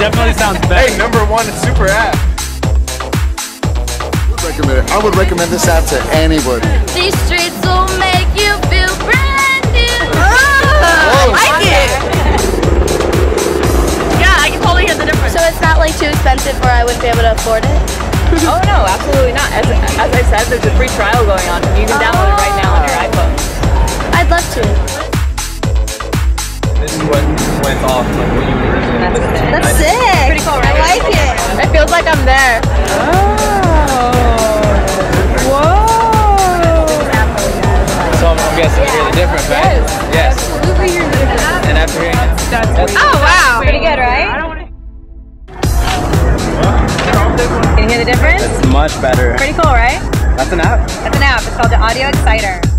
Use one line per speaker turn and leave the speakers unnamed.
definitely sounds better.
Hey, number one is super app.
recommend it. I would recommend this app to anybody.
These streets will make you feel brand new.
Oh,
I like it. Yeah, I can totally hear the difference. So it's not like too expensive where I wouldn't be able to afford it?
Oh no, absolutely not. As, as I said, there's a free trial going on. You can download it right
what went off like what you originally
That's
listened to.
That's sick.
Pretty cool, right?
I like it.
It feels like I'm there. Oh.
So I'm, I'm guessing you hear the difference, right? Yes.
Absolutely, you're
And after hearing it,
That's Oh wow, pretty good, right? Can you hear the difference?
it's much better.
Pretty cool, right?
That's an app.
That's an app. It's called the Audio Xciter.